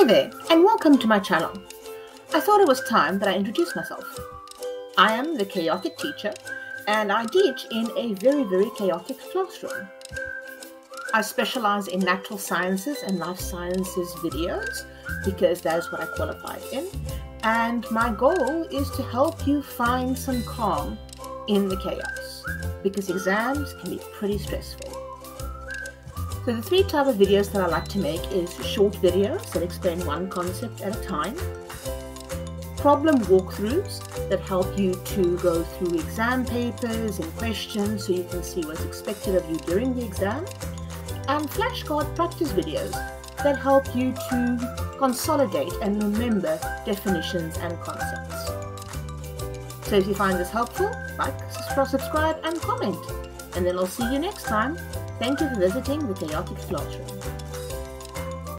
Hi there, and welcome to my channel. I thought it was time that I introduce myself. I am the Chaotic Teacher, and I teach in a very, very chaotic classroom. I specialize in natural sciences and life sciences videos because that is what I qualified in. And my goal is to help you find some calm in the chaos because exams can be pretty stressful. So the three type of videos that I like to make is short videos that explain one concept at a time, problem walkthroughs that help you to go through exam papers and questions so you can see what's expected of you during the exam, and flashcard practice videos that help you to consolidate and remember definitions and concepts. So if you find this helpful, like, subscribe and comment. And then I'll see you next time. Thank you for visiting the Chaotic Slaughter.